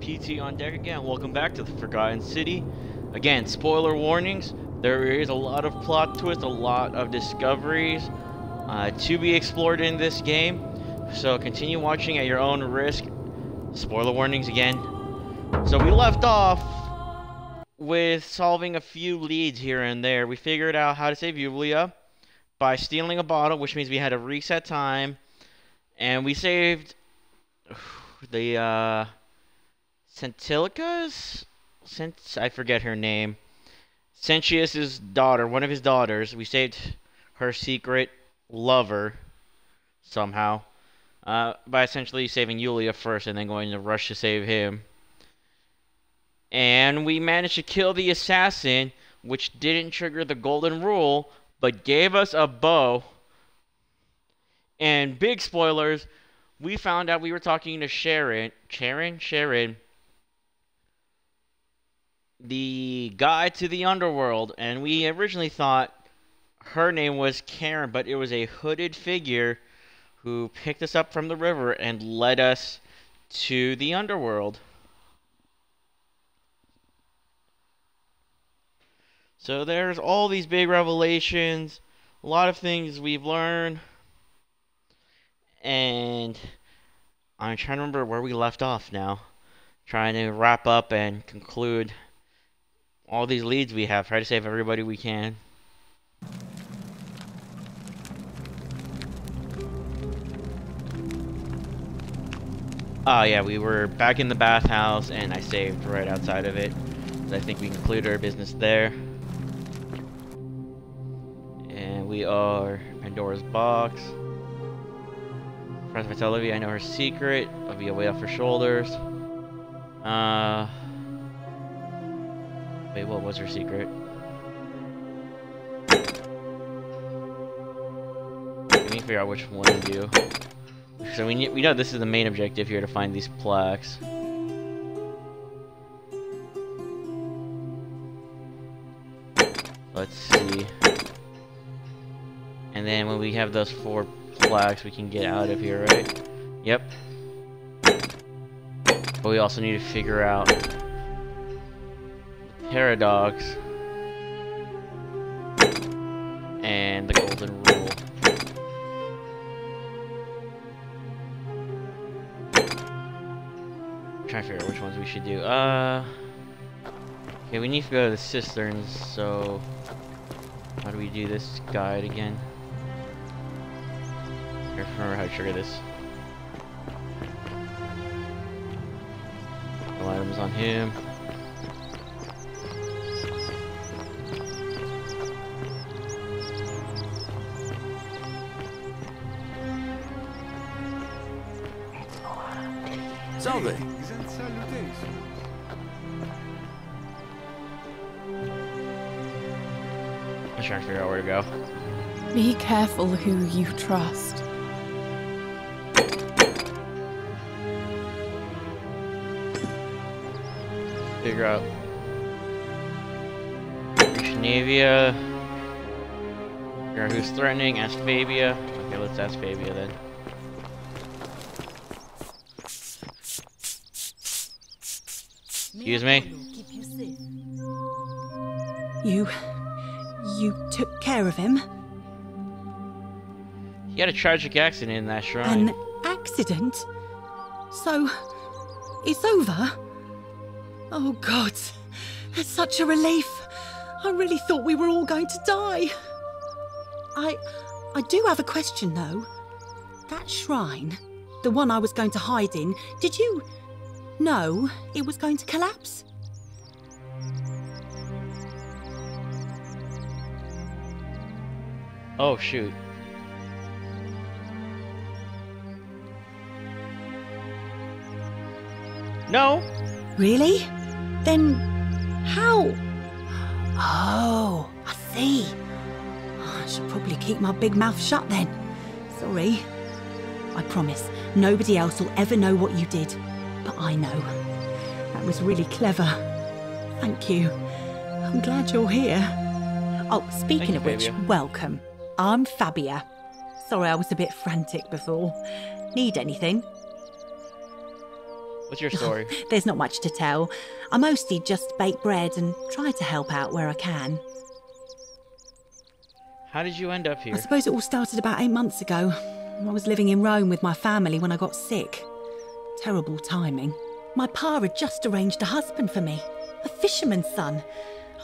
PT on deck again. Welcome back to the Forgotten City. Again, spoiler warnings. There is a lot of plot twists, a lot of discoveries uh, to be explored in this game. So continue watching at your own risk. Spoiler warnings again. So we left off with solving a few leads here and there. We figured out how to save Yulia by stealing a bottle, which means we had to reset time. And we saved the uh Centilica's since I forget her name. Sentius's daughter, one of his daughters. We saved her secret lover somehow. Uh, by essentially saving Yulia first and then going to rush to save him. And we managed to kill the assassin, which didn't trigger the golden rule, but gave us a bow. And big spoilers, we found out we were talking to Sharon, Sharon, Sharon, the guide to the underworld, and we originally thought her name was Karen, but it was a hooded figure who picked us up from the river and led us to the underworld. So there's all these big revelations, a lot of things we've learned, and I'm trying to remember where we left off now. Trying to wrap up and conclude all these leads we have. Try to save everybody we can. Oh yeah, we were back in the bathhouse and I saved right outside of it. I think we concluded our business there. And we are Pandora's box. Friends, I Olivia I know her secret, I'll be a way off her shoulders. Uh, wait, what was her secret? Let me figure out which one to do. So we, we know this is the main objective here to find these plaques. Let's see. And then when we have those four plaques, we can get out of here, right? Yep. But we also need to figure out paradox and the golden rule. I'm trying to figure out which ones we should do. Uh, okay, we need to go to the cisterns. So, how do we do this guide again? I remember how to trigger this. No items on him. Go. Be careful who you trust. Figure out. Navia. Figure out who's threatening. Ask Fabia. Okay, let's ask Fabia then. Excuse me? You. Took care of him? He had a tragic accident in that shrine. An accident? So. it's over? Oh, God. That's such a relief. I really thought we were all going to die. I. I do have a question, though. That shrine, the one I was going to hide in, did you know it was going to collapse? Oh, shoot. No! Really? Then how? Oh, I see. Ah, I should probably keep my big mouth shut then. Sorry. I promise nobody else will ever know what you did. But I know. That was really clever. Thank you. I'm glad you're here. Oh, speaking you, of which, Fabia. welcome. I'm Fabia. Sorry I was a bit frantic before. Need anything? What's your story? There's not much to tell. I mostly just bake bread and try to help out where I can. How did you end up here? I suppose it all started about eight months ago. I was living in Rome with my family when I got sick. Terrible timing. My pa had just arranged a husband for me, a fisherman's son.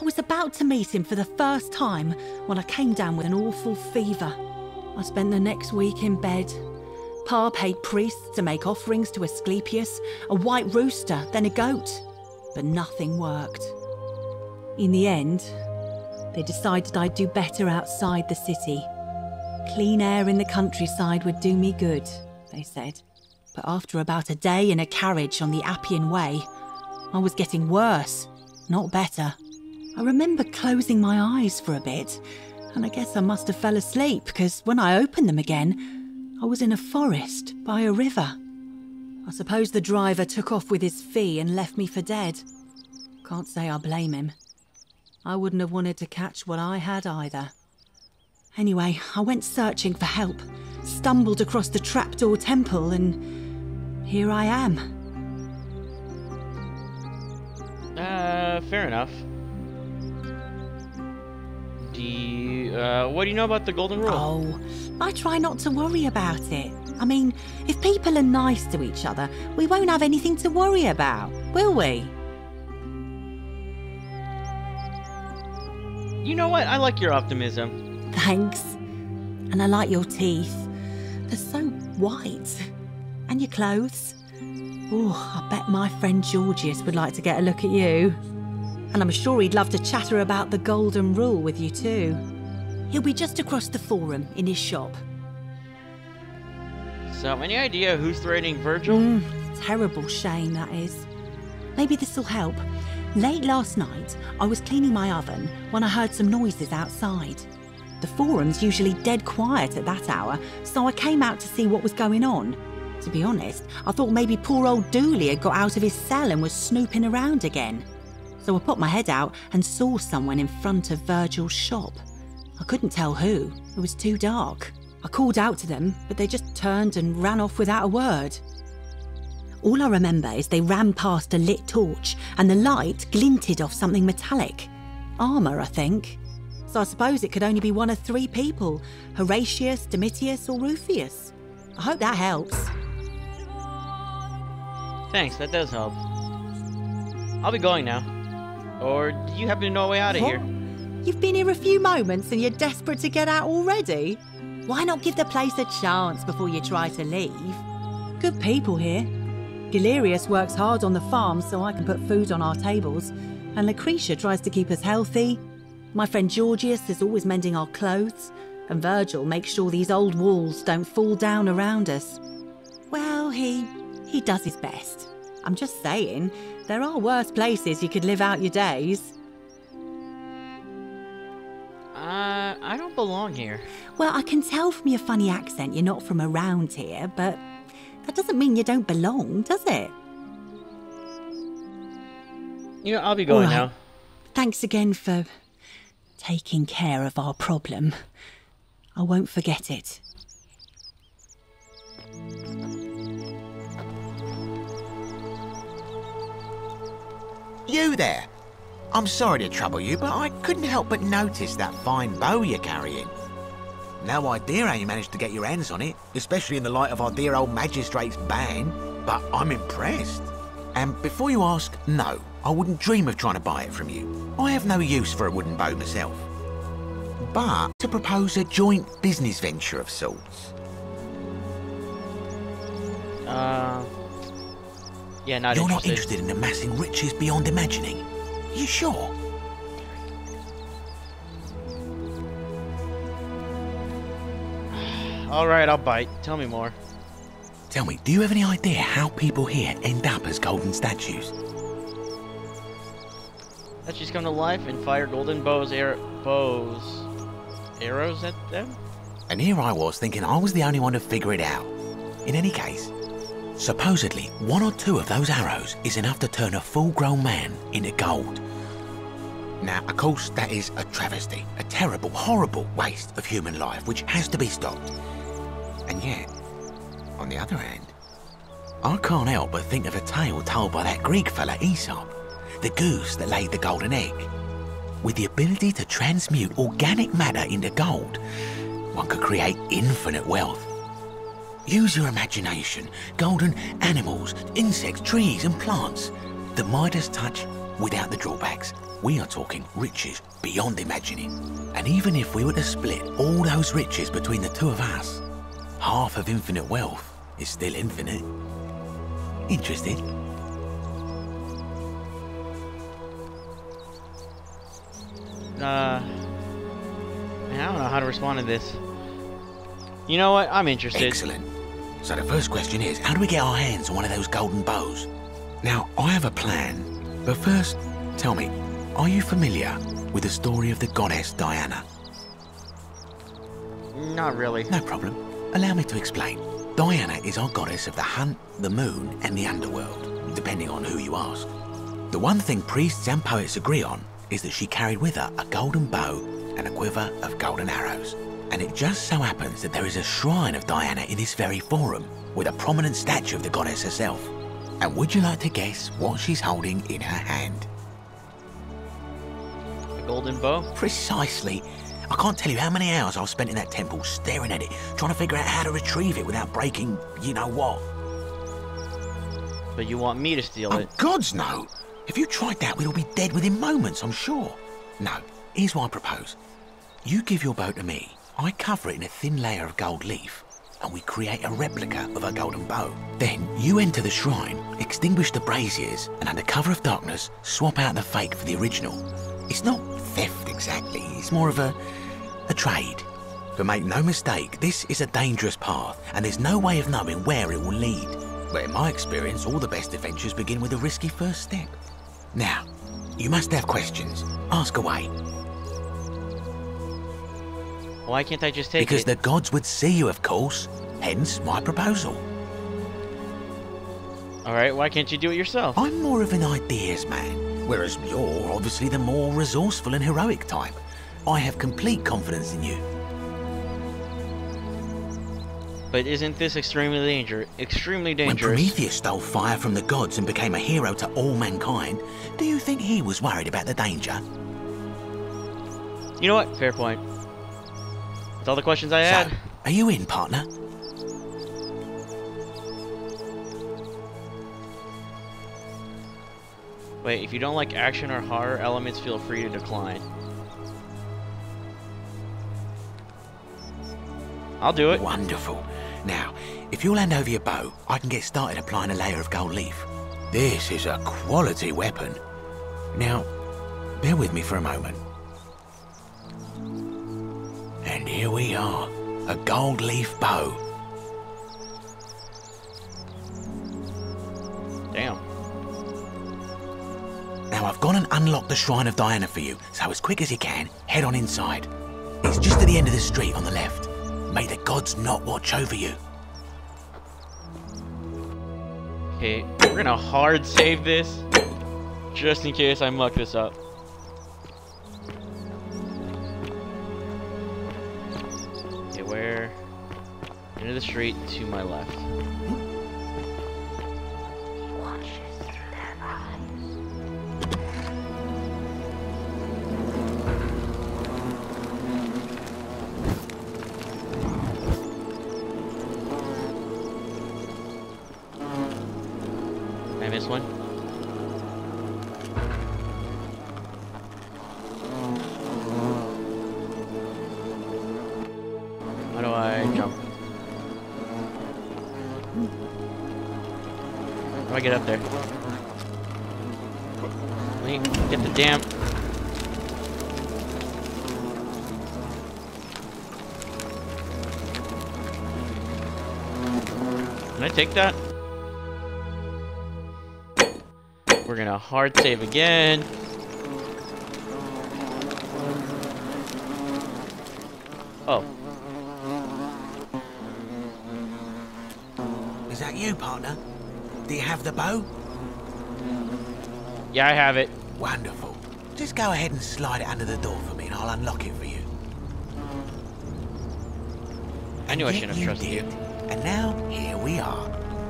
I was about to meet him for the first time when I came down with an awful fever. I spent the next week in bed. Pa paid priests to make offerings to Asclepius, a white rooster, then a goat. But nothing worked. In the end, they decided I'd do better outside the city. Clean air in the countryside would do me good, they said. But after about a day in a carriage on the Appian Way, I was getting worse, not better. I remember closing my eyes for a bit, and I guess I must have fell asleep because when I opened them again, I was in a forest by a river. I suppose the driver took off with his fee and left me for dead. Can't say I blame him. I wouldn't have wanted to catch what I had either. Anyway, I went searching for help, stumbled across the trapdoor temple, and here I am. Uh, fair enough. Do you, uh, what do you know about the Golden Rule? Oh, I try not to worry about it. I mean, if people are nice to each other, we won't have anything to worry about, will we? You know what? I like your optimism. Thanks. And I like your teeth. They're so white. And your clothes. Oh, I bet my friend Georgius would like to get a look at you. And I'm sure he'd love to chatter about the Golden Rule with you too. He'll be just across the forum in his shop. So, any idea who's threatening Virgil? Mm, terrible shame that is. Maybe this will help. Late last night, I was cleaning my oven when I heard some noises outside. The forum's usually dead quiet at that hour, so I came out to see what was going on. To be honest, I thought maybe poor old Duli had got out of his cell and was snooping around again. So I put my head out and saw someone in front of Virgil's shop. I couldn't tell who, it was too dark. I called out to them, but they just turned and ran off without a word. All I remember is they ran past a lit torch and the light glinted off something metallic. Armour, I think. So I suppose it could only be one of three people Horatius, Domitius, or Rufius. I hope that helps. Thanks, that does help. I'll be going now. Or do you happen to know a way out of What? here? You've been here a few moments and you're desperate to get out already? Why not give the place a chance before you try to leave? Good people here. Galerius works hard on the farm so I can put food on our tables, and Lucretia tries to keep us healthy. My friend Georgius is always mending our clothes, and Virgil makes sure these old walls don't fall down around us. Well, he he does his best. I'm just saying, there are worse places you could live out your days. Uh, I don't belong here. Well, I can tell from your funny accent you're not from around here, but that doesn't mean you don't belong, does it? You know, I'll be going right. now. Thanks again for taking care of our problem. I won't forget it. You there! I'm sorry to trouble you, but I couldn't help but notice that fine bow you're carrying. No idea how you managed to get your hands on it, especially in the light of our dear old magistrate's ban, but I'm impressed. And before you ask, no, I wouldn't dream of trying to buy it from you. I have no use for a wooden bow myself. But to propose a joint business venture of sorts. Uh, yeah, not You're interested. not interested in amassing riches beyond imagining. You sure? All right, I'll bite. Tell me more. Tell me, do you have any idea how people here end up as golden statues? Let's come to life and fire golden bows, arrow, bows, arrows at them. And here I was thinking I was the only one to figure it out. In any case, supposedly one or two of those arrows is enough to turn a full grown man into gold. Now, of course, that is a travesty, a terrible, horrible waste of human life which has to be stopped. And yet, on the other hand, I can't help but think of a tale told by that Greek fella Aesop, the goose that laid the golden egg. With the ability to transmute organic matter into gold, one could create infinite wealth. Use your imagination. Golden animals, insects, trees, and plants. The Midas touch without the drawbacks. We are talking riches beyond imagining. And even if we were to split all those riches between the two of us, half of infinite wealth is still infinite. Interested? Uh, I don't know how to respond to this. You know what? I'm interested. Excellent. So the first question is, how do we get our hands on one of those golden bows? Now, I have a plan, but first, tell me, are you familiar with the story of the goddess Diana? Not really. No problem. Allow me to explain. Diana is our goddess of the hunt, the moon, and the underworld, depending on who you ask. The one thing priests and poets agree on is that she carried with her a golden bow and a quiver of golden arrows. And it just so happens that there is a shrine of Diana in this very forum, with a prominent statue of the goddess herself. And would you like to guess what she's holding in her hand? A golden bow? Precisely. I can't tell you how many hours I've spent in that temple staring at it, trying to figure out how to retrieve it without breaking you know what. But you want me to steal Oh, it? gods no! If you tried that, we'd all be dead within moments, I'm sure. No, here's what I propose. You give your bow to me, I cover it in a thin layer of gold leaf, and we create a replica of a golden bow. Then you enter the shrine, extinguish the braziers, and under cover of darkness, swap out the fake for the original. It's not theft exactly, it's more of a, a trade. But make no mistake, this is a dangerous path, and there's no way of knowing where it will lead. But in my experience, all the best adventures begin with a risky first step. Now, you must have questions. Ask away, Why can't I just take because it? the gods would see you, of course. Hence my proposal. Alright, why can't you do it yourself? I'm more of an ideas man, whereas you're obviously the more resourceful and heroic type. I have complete confidence in you. But isn't this extremely dangerous? Extremely dangerous. When. Prometheus stole fire from the gods and became a hero to all mankind, do you think he was worried about the danger? You know what? Fair point. That's all the questions I So, had. are you in, partner? Wait, if you don't like action or horror elements, feel free to decline. I'll do it. Wonderful. Now, if you'll hand over your bow, I can get started applying a layer of gold leaf. This is a quality weapon. Now, bear with me for a moment. And here we are, a gold leaf bow. Damn. Now I've gone and unlocked the Shrine of Diana for you, so as quick as you can, head on inside. It's just at the end of the street on the left. May the gods not watch over you. Okay, we're gonna hard save this. Just in case I muck this up. Where? Into the street to my left. Get up there? Wait, get the damn... Can I take that? We're gonna hard save again. Oh, Is that you, partner? Do you have the bow? yeah, I have it. Wonderful. Just go ahead and slide it under the door for me and I'll unlock it for you. I knew I shouldn't have trusted you. And now, here we are.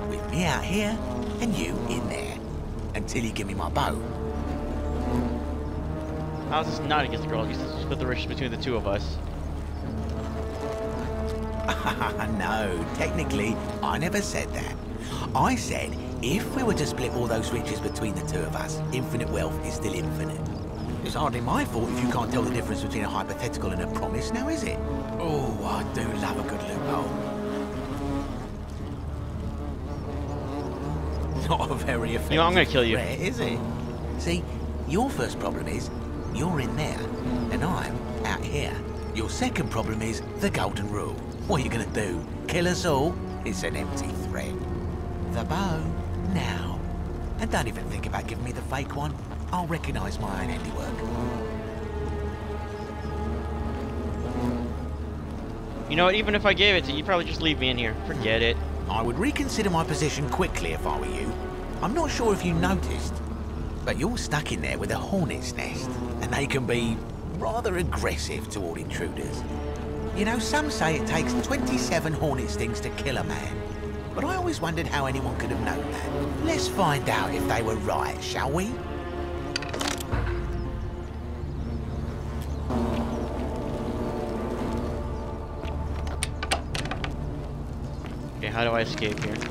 With Me out here, and you in there. Until you give me my bow. How's this not against the girl? You split the riches between the two of us. no, technically, I never said that. I said if we were to split all those riches between the two of us, infinite wealth is still infinite. It's hardly my fault if you can't tell the difference between a hypothetical and a promise, now is it? Oh, I do love a good loophole. Not a very effective You know, I'm gonna kill you. threat, is it? See, your first problem is you're in there, and I'm out here. Your second problem is the golden rule. What are you gonna do? Kill us all? It's an empty threat. The bow, don't even think about giving me the fake one. I'll recognise my own handiwork. You know what? Even if I gave it to you, you'd probably just leave me in here. Forget it. I would reconsider my position quickly if I were you. I'm not sure if you noticed, but you're stuck in there with a hornet's nest, and they can be rather aggressive toward intruders. You know, some say it takes 27 hornet stings to kill a man, but I always wondered how anyone could have known that. Let's find out if they were right, shall we? Okay, how do I escape here?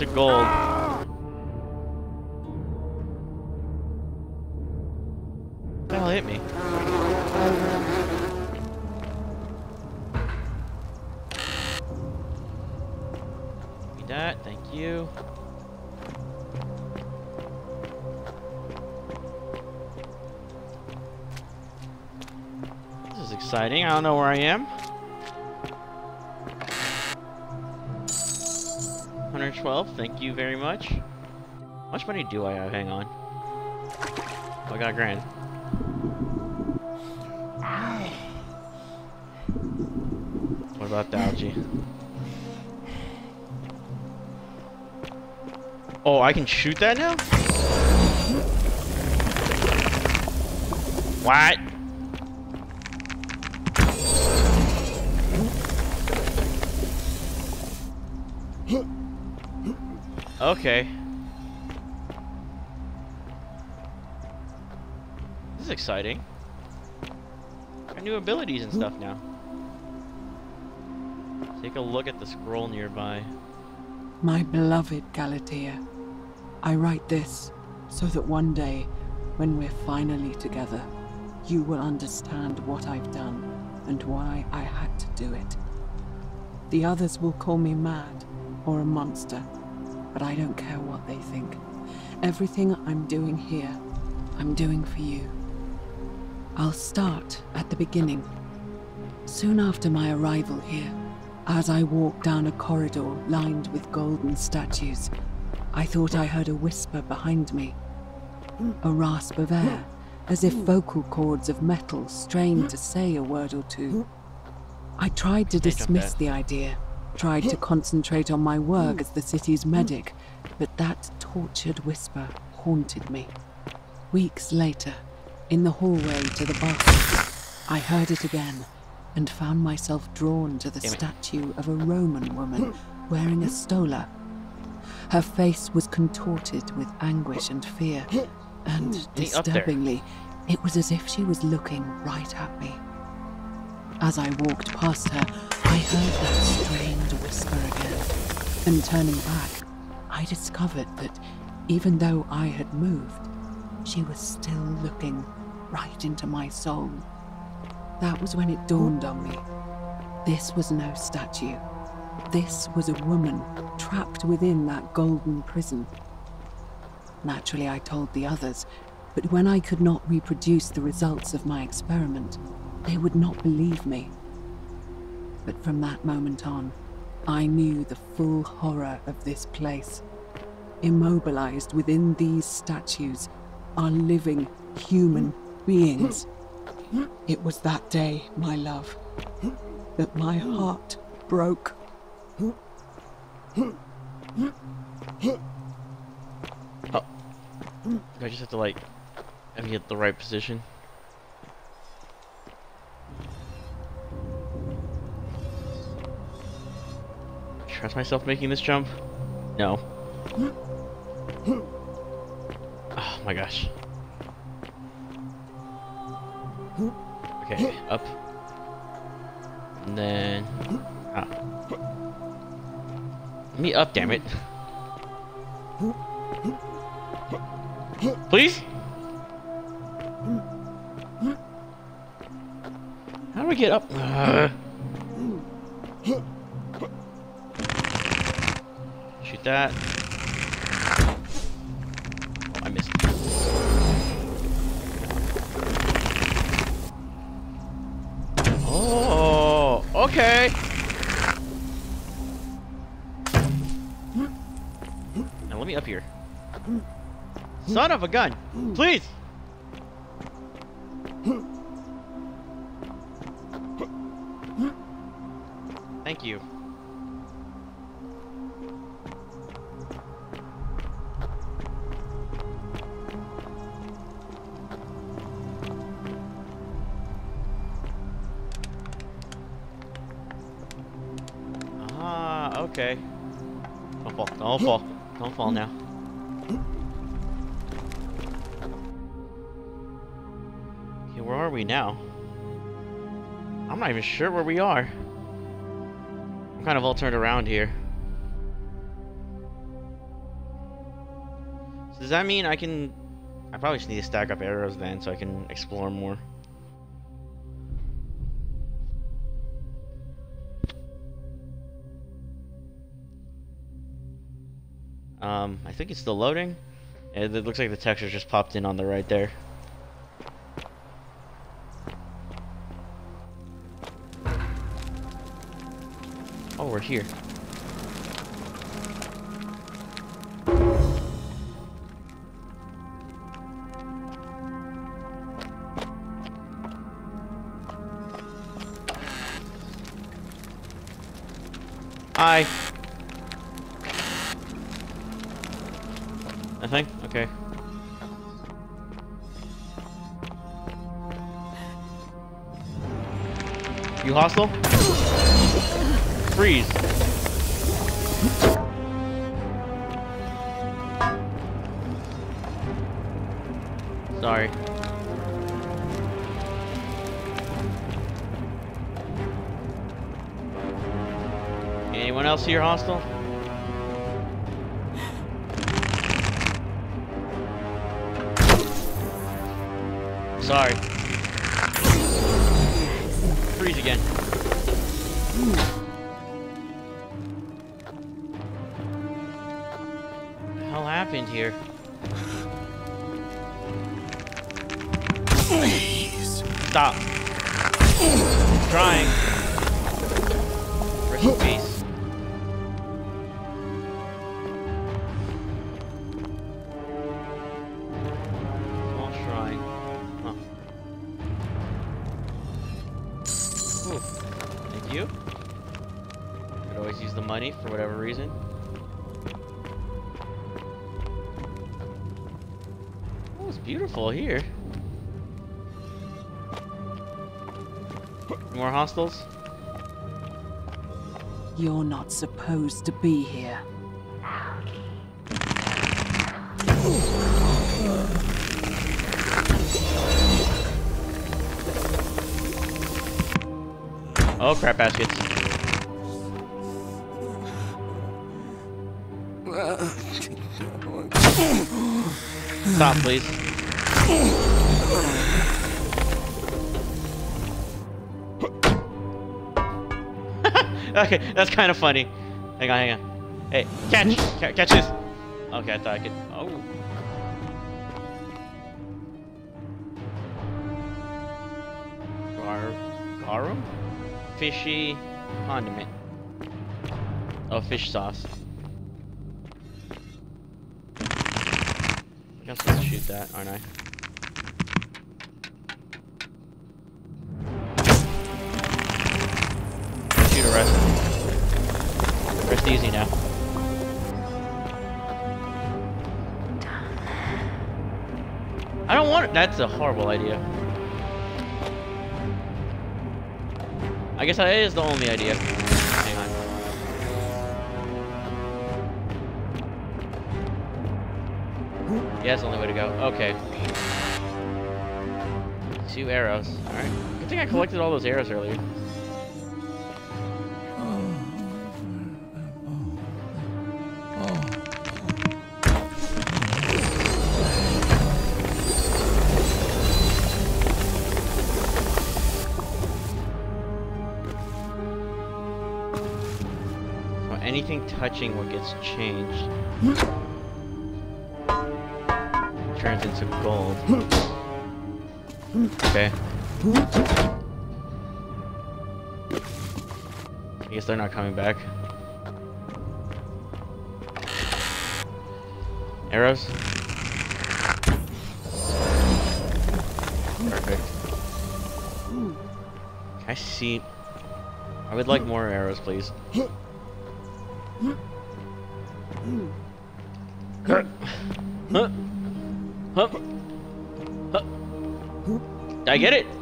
It gold. What the hell hit me? Give me that, thank you. This is exciting. I don't know where I am. 112, thank you very much. How much money do I have? Hang on. Oh, I got a grand. What about the algae? Oh, I can shoot that now? What? Okay. This is exciting. Got new abilities and stuff now. Take a look at the scroll nearby. My beloved Galatea, I write this so that one day, when we're finally together, you will understand what I've done and why I had to do it. The others will call me mad or a monster, but I don't care what they think. Everything I'm doing here, I'm doing for you. I'll start at the beginning. Soon after my arrival here, as I walked down a corridor lined with golden statues, I thought I heard a whisper behind me. A rasp of air, as if vocal cords of metal strained to say a word or two. I tried to dismiss the idea, tried to concentrate on my work as the city's hmm. medic, but that tortured whisper haunted me. Weeks later, in the hallway to the bathroom, I heard it again and found myself drawn to the statue of a Roman woman hmm. wearing a stola. Her face was contorted with anguish and fear, hmm. and up there. disturbingly, it was as if she was looking right at me. As I walked past her, I heard that strained whisper again, and turning back, I discovered that even though I had moved, she was still looking right into my soul. That was when it dawned on me. This was no statue. This was a woman trapped within that golden prison. Naturally, I told the others, but when I could not reproduce the results of my experiment, they would not believe me. But from that moment on, I knew the full horror of this place. Immobilized within these statues are living human beings. It was that day, my love, that my heart broke. Oh. I just have to like have you hit the right position. Trust myself making this jump? No. Oh my gosh. Okay, up. And then... Ah. Let me up, damn it. Please? How do I get up? Uh. That. Oh, I missed. Oh, okay. Now let me up here. Son of a gun! Please! Sure where we are. I'm kind of all turned around here. So does that mean I can... I probably just need to stack up arrows then so I can explore more. Um, I think it's still loading. It, it looks like the texture just popped in on the right there. Here. Hi. Nothing? Okay. You hostile? Freeze. Sorry. Anyone else here hostile? Sorry. Freeze again. What here? Stop. I'm trying. Rest in peace. Here. More hostels? You're not supposed to be here. Oh, crap baskets. Stop, please. okay, that's kind of funny. Hang on, hang on. Hey, catch! Ca- catch this! Okay, I thought I could. Oh. Gar. Garum? Fishy condiment. Oh, fish sauce. I guess I'll shoot that, aren't I? Easy now. I don't want it. That's a horrible idea. I guess that is the only idea. Hang on. Yeah, that's the only way to go. Okay. Two arrows. Alright. Good thing I collected all those arrows earlier. Touching what gets changed turns into gold. Okay. I guess they're not coming back. Arrows? Perfect. Can I see? I would like more arrows, please. I get it?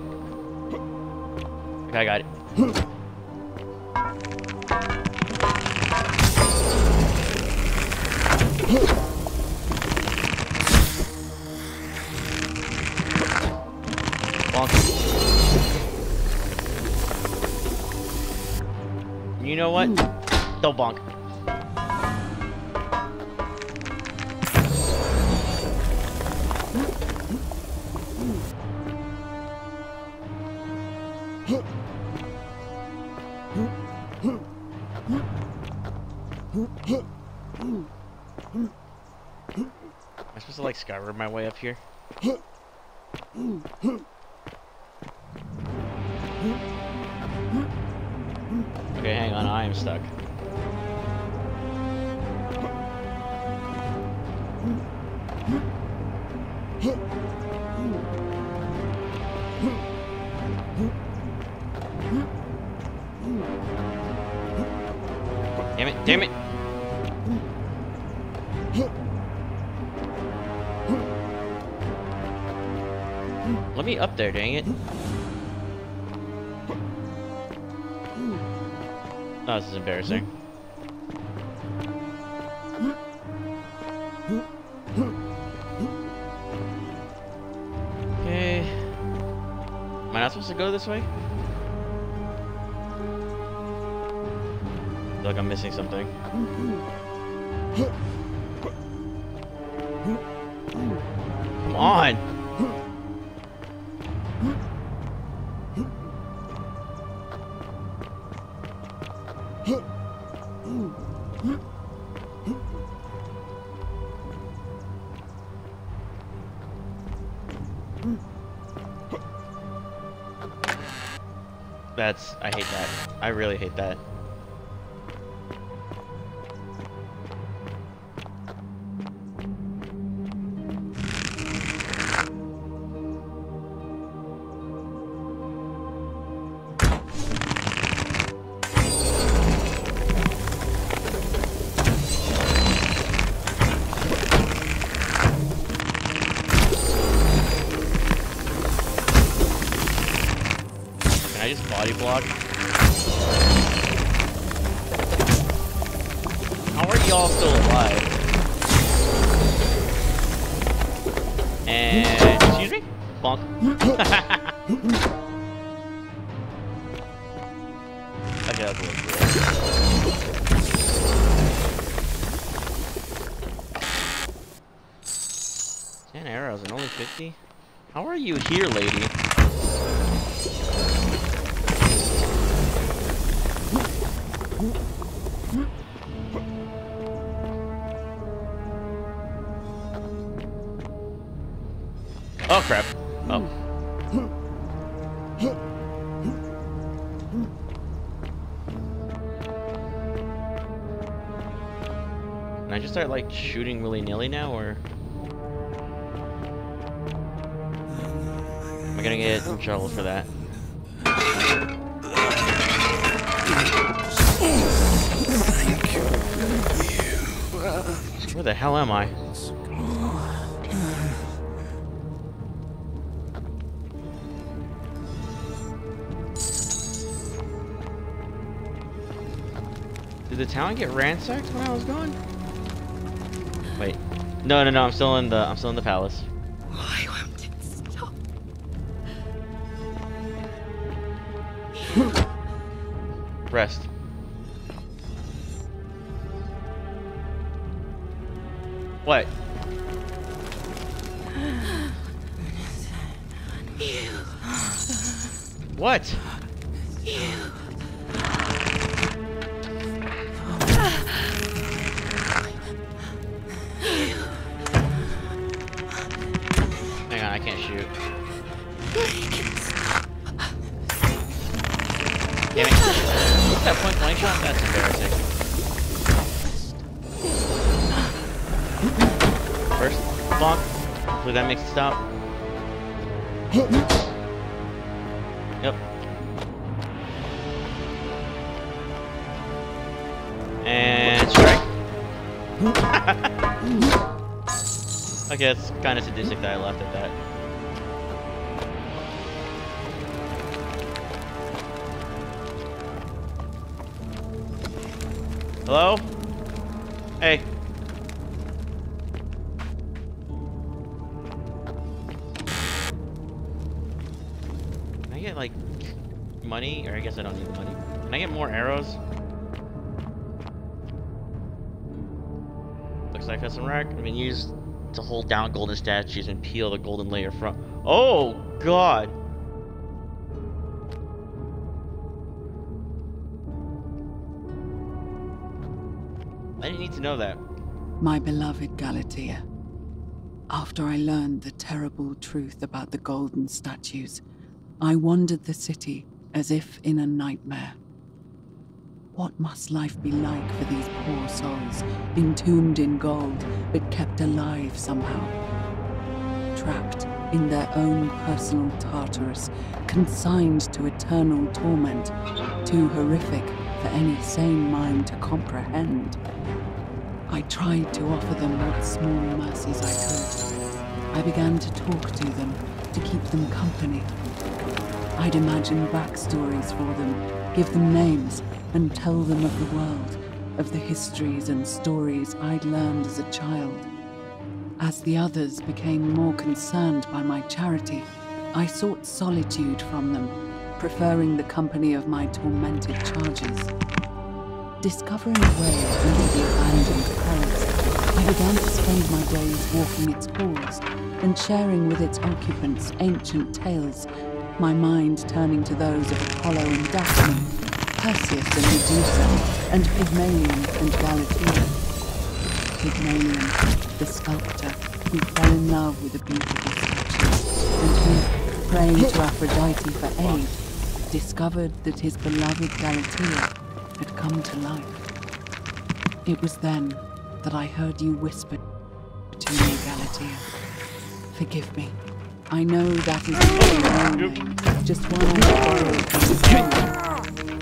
Am I supposed to like Skyrim my way up here? Okay, hang on, I am stuck. Damn it! Let me up there, dang it. Oh, this is embarrassing. Okay. Am I not supposed to go this way? Like I'm missing something. Come on! That's, I hate that. I really hate that. Ten arrows and only fifty? How are you here, lady? Oh crap. Start like shooting willy nilly now, or am I gonna get in trouble for that? Where the hell am I? Did the town get ransacked when I was gone? No, no, no, I'm still in the I'm still in the palace. Why won't it stop? Rest. Sadistic that I left at that. Hello? Hey. Can I get like money? Or I guess I don't need the money. Can I get more arrows? Looks like that's some rack. I've been used to hold down golden statues and peel the golden layer from. Oh God! I didn't need to know that. My beloved Galatea, after I learned the terrible truth about the golden statues, I wandered the city as if in a nightmare. What must life be like for these poor souls, entombed in gold, but kept alive somehow? Trapped in their own personal Tartarus, consigned to eternal torment, too horrific for any sane mind to comprehend. I tried to offer them what small mercies I could. I began to talk to them, to keep them company. I'd imagine backstories for them, give them names, and tell them of the world, of the histories and stories I'd learned as a child. As the others became more concerned by my charity, I sought solitude from them, preferring the company of my tormented charges. Discovering a way into the abandoned palace, I began to spend my days walking its halls and sharing with its occupants ancient tales, my mind turning to those of Apollo and Daphne, Perseus and Medusa, and Pygmalion and Galatea. Pygmalion, the sculptor, who fell in love with a beautiful statue, and who, praying to Aphrodite for aid, discovered that his beloved Galatea had come to life. It was then that I heard you whisper to me, Galatea. Forgive me. I know that is just one I borrowed from.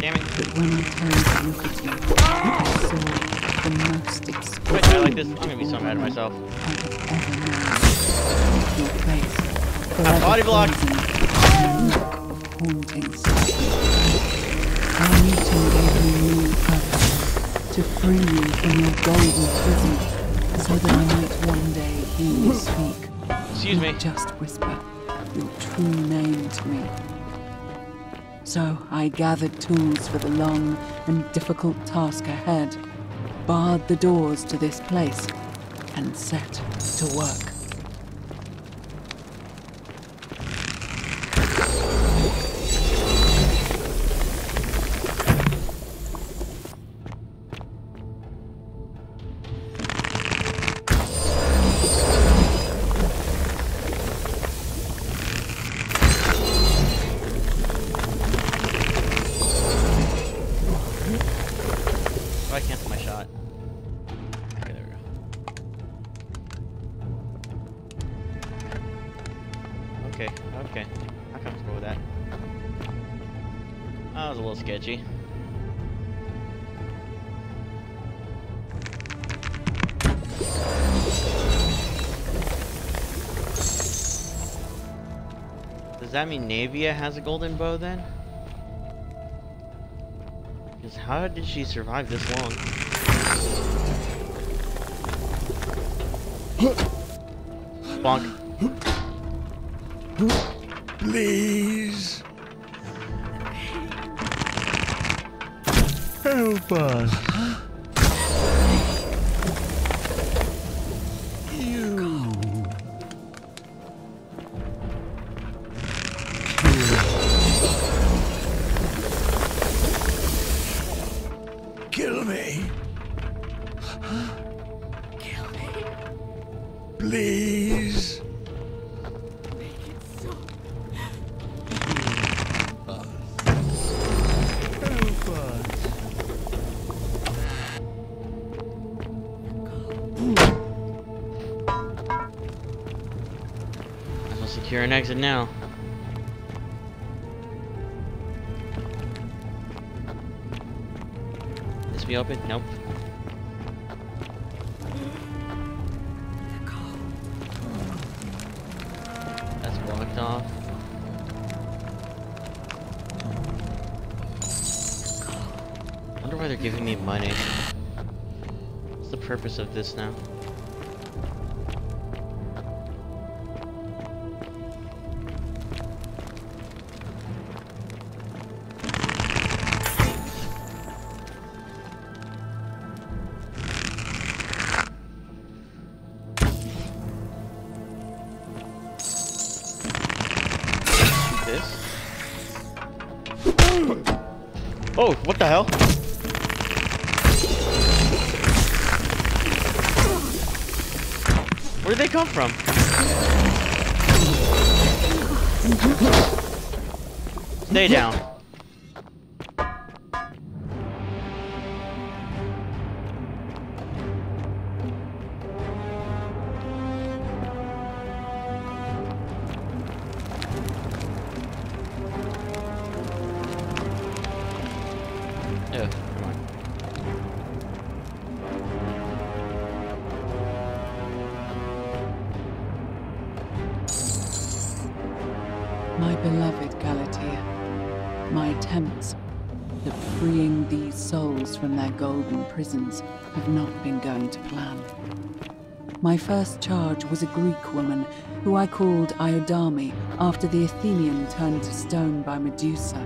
Damn it. But when I turned to look at you, I saw the most Wait, exquisite I like this. I'm gonna be so mad at myself. I have ever known. Your face, forever body block. haunting sadness. Our meeting gave me to free you from your golden prison, so that I might one day hear you speak. Excuse me. Just whisper your true name to me. So I gathered tools for the long and difficult task ahead, barred the doors to this place, and set to work. Mean Navia has a golden bow then? Because how did she survive this long? Bonk. Please. Help us. Secure an exit now. This be open? Nope. That's blocked off. wonder why they're giving me money. What's the purpose of this now? First charge was a Greek woman who I called Iodami after the Athenian turned to stone by Medusa.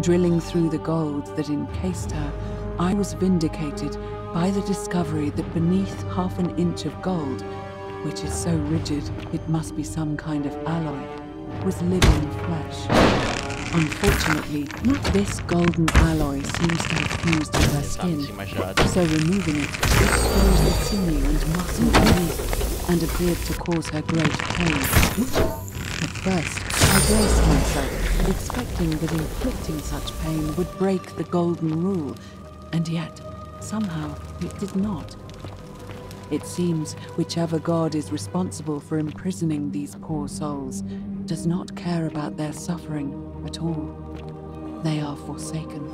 Drilling through the gold that encased her, I was vindicated by the discovery that beneath half an inch of gold, which is so rigid it must be some kind of alloy, was living flesh. Unfortunately, not this golden alloy seems to have fused with her Time to see skin, so removing it exposed the sinew and muscle beneath and appeared to cause her great pain. At first, I braced myself, expecting that inflicting such pain would break the golden rule, and yet, somehow, it did not. It seems whichever god is responsible for imprisoning these poor souls does not care about their suffering at all. They are forsaken.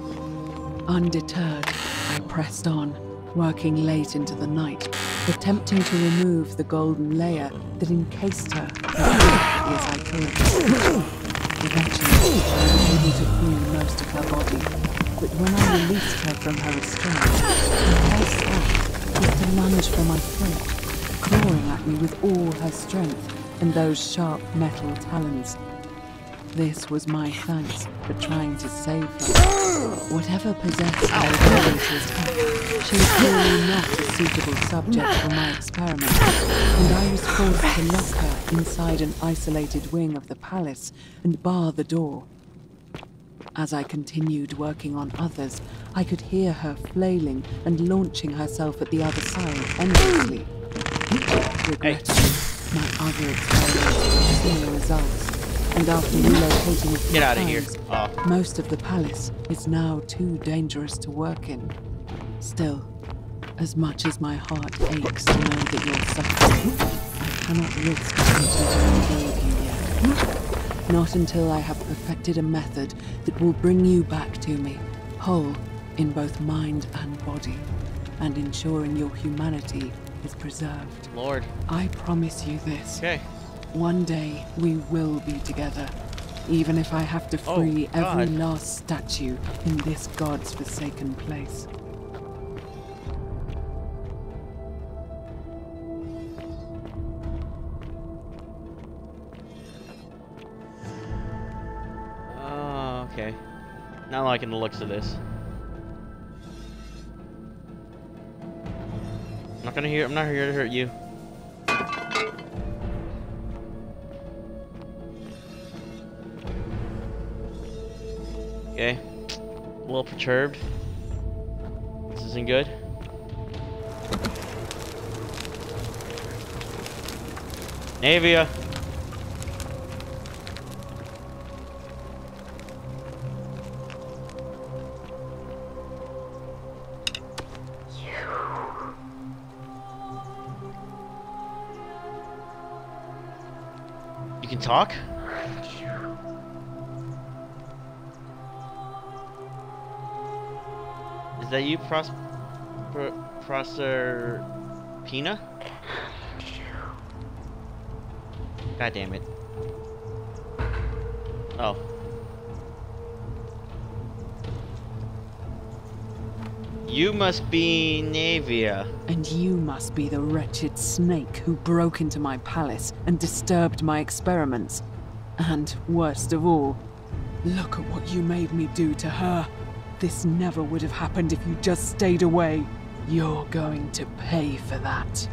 Undeterred, I pressed on, working late into the night, attempting to remove the golden layer that encased her as I could. Eventually, I was able to free most of her body, but when I released her from her restraint, her first act was to lunge for my throat, clawing at me with all her strength and those sharp metal talons. This was my thanks for trying to save her. Whatever possessed her ability to she was clearly not a suitable subject for my experiment, and I was forced to lock her inside an isolated wing of the palace and bar the door. As I continued working on others, I could hear her flailing and launching herself at the other side endlessly. Regrettably, my other experiments similar results, and after relocating a few Get out of here. Oh. most of the palace is now too dangerous to work in. Still, as much as my heart aches to know that you're suffering, I cannot risk attempting to you yet. Not until I have perfected a method that will bring you back to me, whole in both mind and body, and ensuring your humanity is preserved. Lord. I promise you this. Okay. One day we will be together. Even if I have to Oh, free every last statue in this god's forsaken place. Oh, okay. Not liking the looks of this. Not gonna hear. I'm not here to hurt you. Okay. A little perturbed. This isn't good. Navia. Talk? Is that you, Pros... Pro... Proserpina? God damn it. Oh. You must be Navia. And you must be the wretched snake who broke into my palace and disturbed my experiments. And worst of all, look at what you made me do to her. This never would have happened if you just stayed away. You're going to pay for that.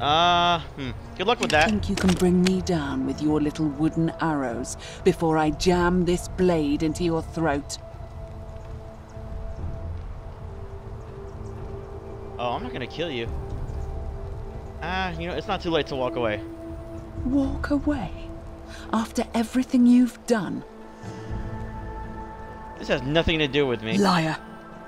Uh, hmm. Good luck with that. Think you can bring me down with your little wooden arrows before I jam this blade into your throat? Oh, I'm not gonna kill you. Ah, you know, it's not too late to walk away. Walk away? After everything you've done? This has nothing to do with me. Liar!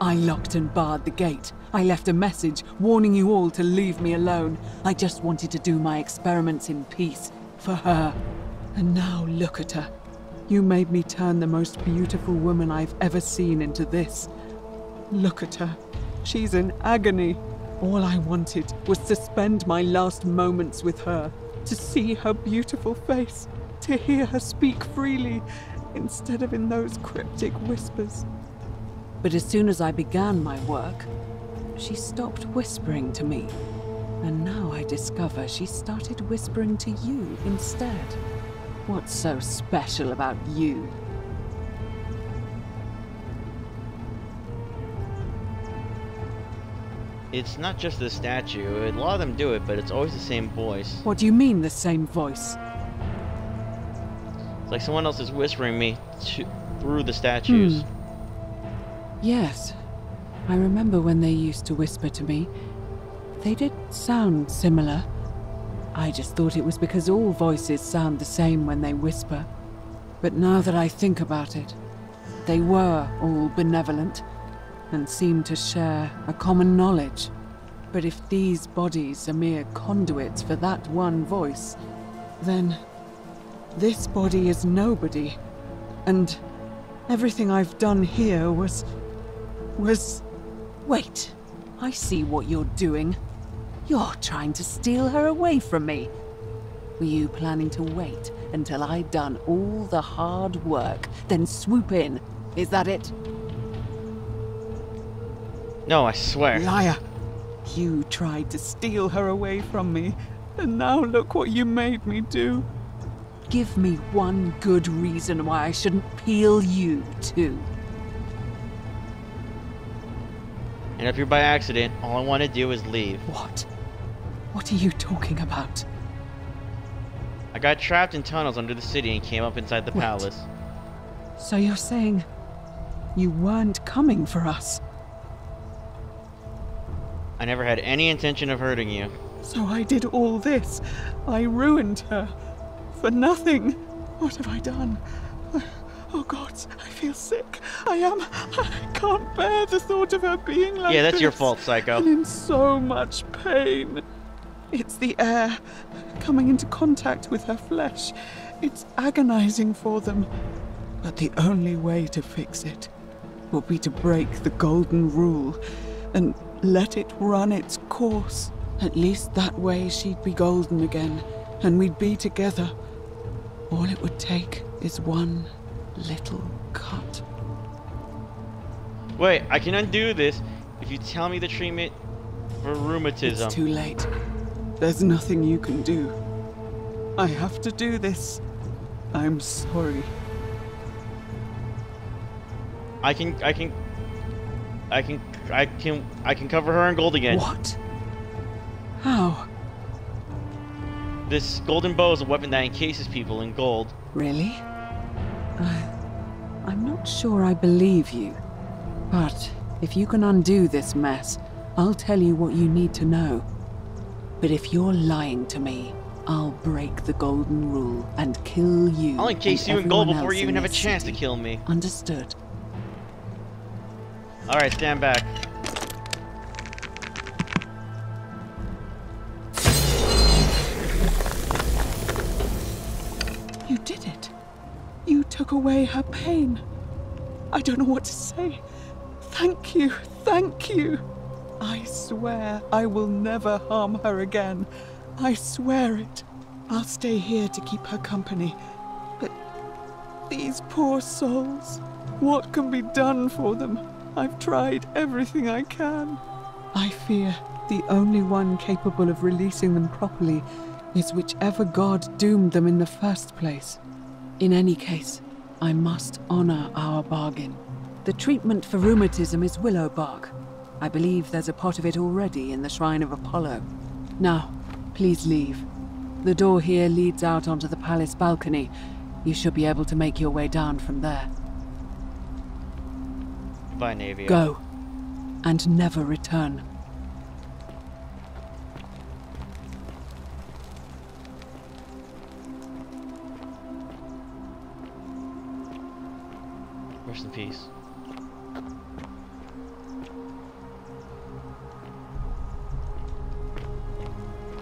I locked and barred the gate. I left a message warning you all to leave me alone. I just wanted to do my experiments in peace. For her. And now look at her. You made me turn the most beautiful woman I've ever seen into this. Look at her. She's in agony. All I wanted was to spend my last moments with her, to see her beautiful face, to hear her speak freely, instead of in those cryptic whispers. But as soon as I began my work, she stopped whispering to me. And now I discover she started whispering to you instead. What's so special about you? It's not just the statue. A lot of them do it, but it's always the same voice. What do you mean, the same voice? It's like someone else is whispering me through the statues. Hmm. Yes. I remember when they used to whisper to me. They did sound similar. I just thought it was because all voices sound the same when they whisper. But now that I think about it, they were all benevolent and seemed to share a common knowledge. But if these bodies are mere conduits for that one voice, then this body is nobody. And everything I've done here was. was. Wait, I see what you're doing. You're trying to steal her away from me. Were you planning to wait until I'd done all the hard work, then swoop in? Is that it? No, I swear. Liar! You tried to steal her away from me, and now look what you made me do. Give me one good reason why I shouldn't peel you, too. And if you're by accident, all I want to do is leave. What? What are you talking about? I got trapped in tunnels under the city and came up inside the palace. So you're saying you weren't coming for us? I never had any intention of hurting you. So I did all this. I ruined her. For nothing. What have I done? Oh gods, I feel sick. I am. I can't bear the thought of her being like yeah, that's your fault, Psycho. And in so much pain. It's the air coming into contact with her flesh. It's agonizing for them. But the only way to fix it will be to break the golden rule and let it run its course. At least that way she'd be golden again, and we'd be together. All it would take is one little cut. Wait, I can undo this if you tell me the treatment for rheumatism. It's too late. There's nothing you can do. I have to do this. I'm sorry. I can, I can, I can, I can, I can cover her in gold again. What? How? This golden bow is a weapon that encases people in gold. Really? I, I'm not sure I believe you. But if you can undo this mess, I'll tell you what you need to know. But if you're lying to me, I'll break the golden rule and kill you. I'll encase you in gold before you even have a chance to kill me. Understood. All right, stand back. Away her pain. I don't know what to say. Thank you, thank you. I swear I will never harm her again. I swear it. I'll stay here to keep her company. But these poor souls, what can be done for them? I've tried everything I can. I fear the only one capable of releasing them properly is whichever god doomed them in the first place. In any case, I must honor our bargain. The treatment for rheumatism is willow bark. I believe there's a pot of it already in the Shrine of Apollo. Now, please leave. The door here leads out onto the palace balcony. You should be able to make your way down from there. Goodbye, Navia. Go. And never return. Rest in peace.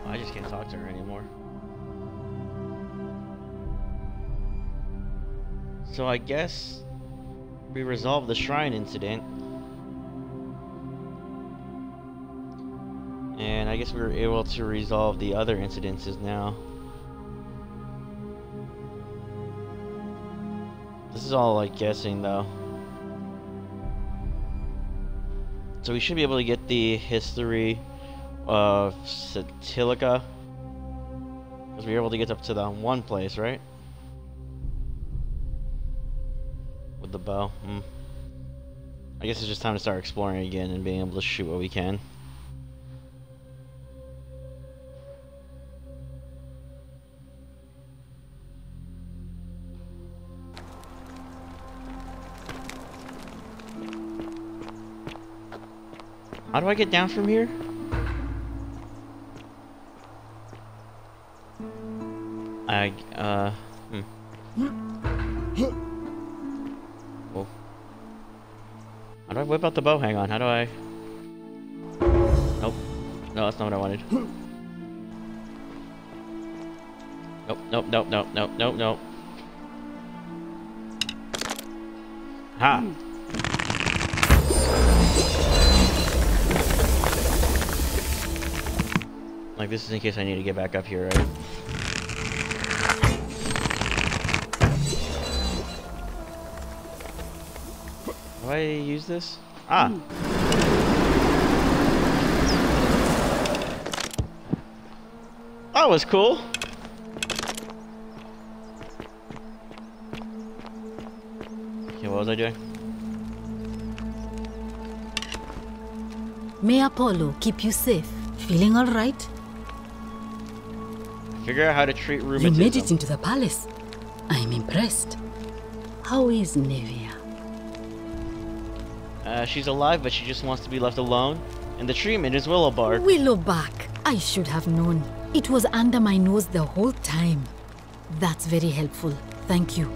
I just can't talk to her anymore. So I guess we resolved the shrine incident. And I guess we were able to resolve the other incidences now. Is all like guessing though. So we should be able to get the history of Satilica. Because we were able to get up to the one place, right? With the bow. Hmm. I guess it's just time to start exploring again and being able to shoot what we can. How do I get down from here? I, uh, hmm. How do I whip out the bow? Hang on, how do I... Nope. No, that's not what I wanted. Nope, nope, nope, nope, nope, nope, nope. Ha! Like this is in case I need to get back up here, right? Do I use this? Ah! That was cool! Okay, what was I doing? May Apollo keep you safe. Feeling all right? Figure out how to treat You made it into the palace. I'm impressed. How is Nevia? Uh, she's alive, but she just wants to be left alone. And the treatment is willow bark. Willowback. I should have known. It was under my nose the whole time. That's very helpful. Thank you.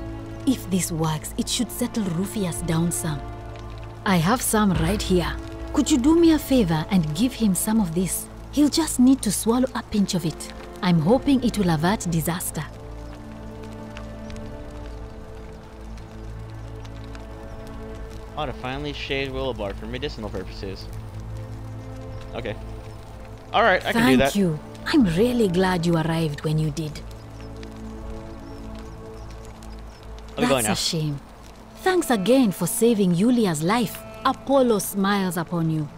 If this works, it should settle Rufius down some. I have some right here. Could you do me a favor and give him some of this? He'll just need to swallow a pinch of it. I'm hoping it will avert disaster. Oh, to finally shade willow bark for medicinal purposes. Okay. Alright, I can do that. Thank you. I'm really glad you arrived when you did. Going That's now. a shame. Thanks again for saving Yulia's life. Apollo smiles upon you.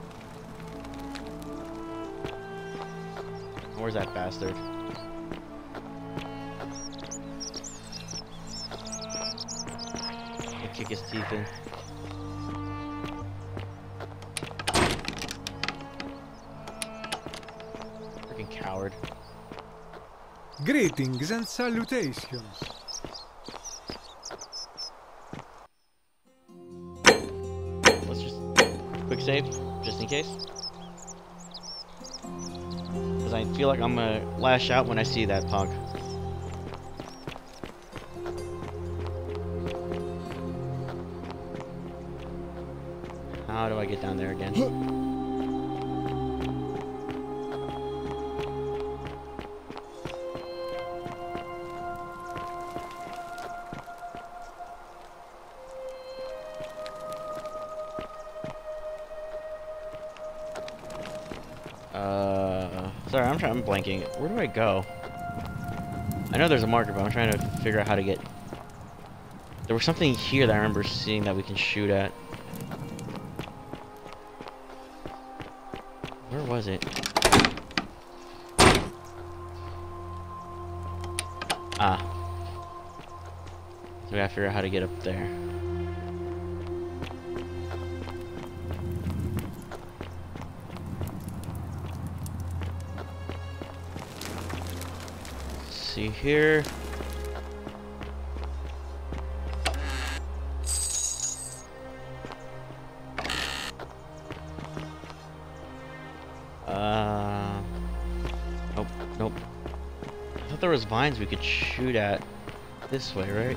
Where's that bastard? I'll his teeth in. Freaking coward. Greetings and salutations. Let's just quick save, just in case. Because I feel like I'm gonna lash out when I see that punk. Do get down there again? Uh, sorry, I'm trying. I'm blanking. Where do I go? I know there's a marker, but I'm trying to figure out how to get. There was something here that I remember seeing that we can shoot at. Was it? Ah. So we gotta figure out how to get up there. see here. There was vines we could shoot at this way, right?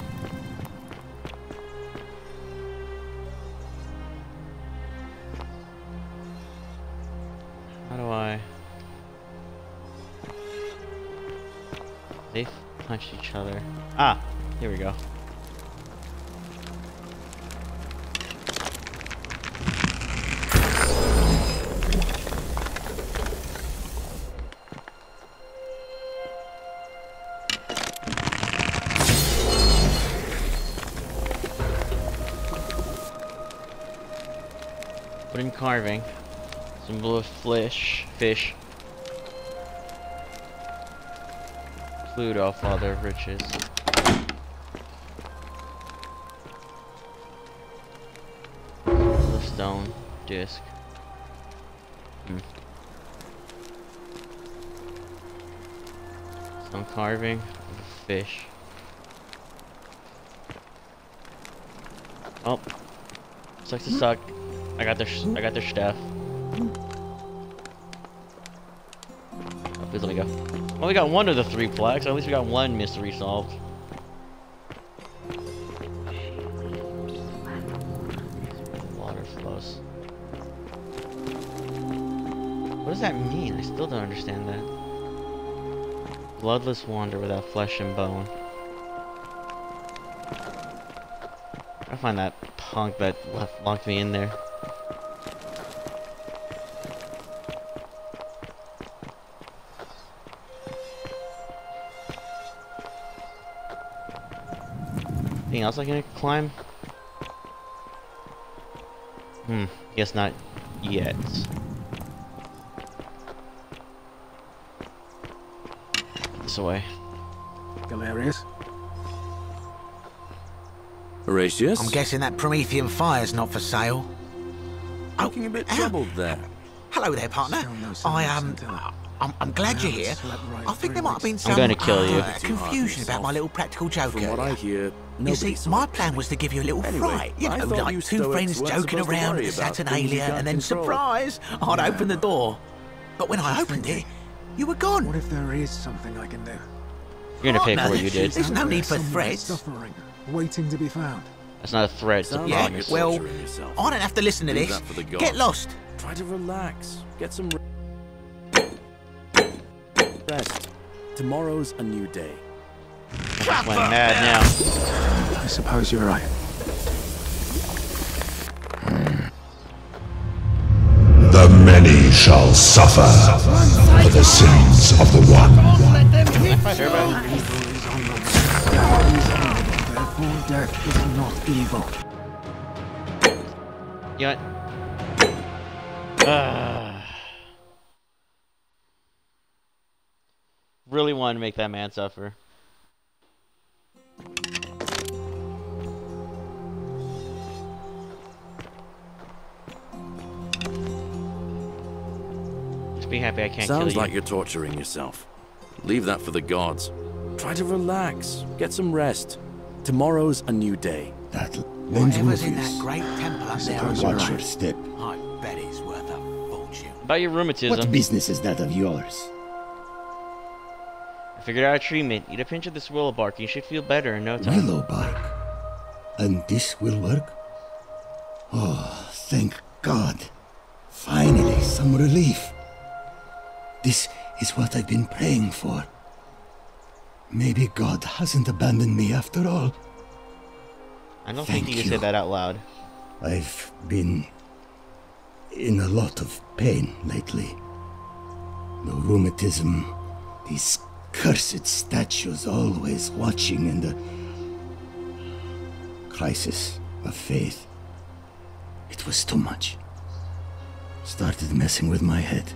How do I? They punched each other. Ah, here we go. Carving. Symbol of fish. Fish. Pluto, father of riches. The stone disc. Hmm. Some carving of a fish. Oh, sucks to suck. I got their I got their staff. Oh, please let me go. Well, we got one of the three plaques. At least we got one mystery solved. Water flows. What does that mean? I still don't understand that. Bloodless wander without flesh and bone. I find that punk that left locked me in there. Else I can climb? Hmm, guess not yet. This way. Galerius? Horatius? I'm guessing that Promethean fire's not for sale. Oh, Looking a bit ow. troubled there. Hello there, partner. No I of um, Santella. I'm, I'm glad you're here. haven't slept right I think there might have been weeks. some gonna kill you. uh, confusion about my little practical joke. From what I hear, You see, my plan was to give you a little Anyway, fright. You know, like you two friends joking around worry with a about things you Saturnalia, and then control. surprise, I'd open the door. But when I opened it, you were gone. What if there is something I can do? You're gonna pay for what you did. There's no need for threats. Suffering. waiting to be found. That's not a threat. It's a Yeah, promise. well. I don't have to listen to Leave this. that for the Get lost. Try to relax. Get some rest. Tomorrow's a new day. I went mad now. I suppose you're right. The many shall suffer for the sins of the one. Therefore, death is not evil. You know what? Ah. really wanted to make that man suffer. Be happy I can't Sounds kill you. like you're torturing yourself. Leave that for the gods. Try to relax. Get some rest. Tomorrow's a new day. That lends Whatever's in that Rufius. great temple up there, Suppose Watch you're your step. I bet it's worth a fortune. About your rheumatism. What business is that of yours? I figured out a treatment. Eat a pinch of this willow bark. You should feel better in no time. Willow bark. And this will work? Oh, thank God. Finally, some relief. This is what I've been praying for. Maybe God hasn't abandoned me after all. I don't Thank think you you. say that out loud. I've been in a lot of pain lately. The rheumatism, these cursed statues always watching, and the crisis of faith. It was too much. Started messing with my head.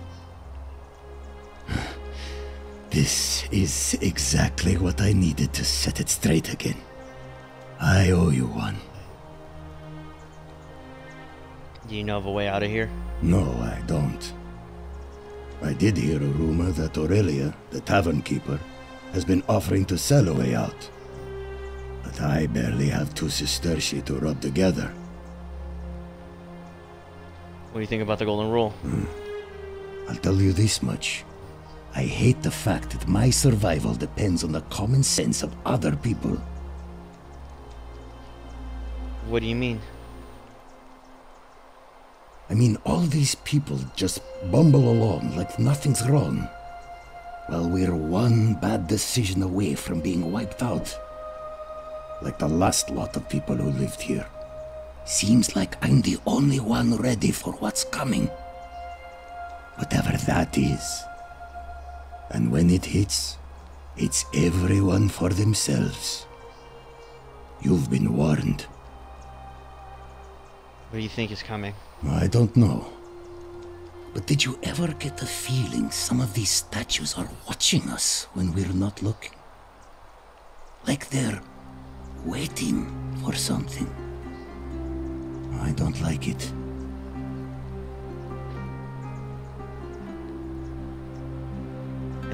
This is exactly what I needed to set it straight again. I owe you one. Do you know of a way out of here? No, I don't. I did hear a rumor that Aurelia, the tavern keeper, has been offering to sell a way out. But I barely have two sesterci to rub together. What do you think about the golden rule? Hmm. I'll tell you this much. I hate the fact that my survival depends on the common sense of other people. What do you mean? I mean, all these people just bumble along like nothing's wrong. While we're one bad decision away from being wiped out. Like the last lot of people who lived here. Seems like I'm the only one ready for what's coming. Whatever that is. And when it hits, it's everyone for themselves. You've been warned. What do you think is coming? I don't know. But did you ever get the feeling some of these statues are watching us when we're not looking? Like they're waiting for something. I don't like it.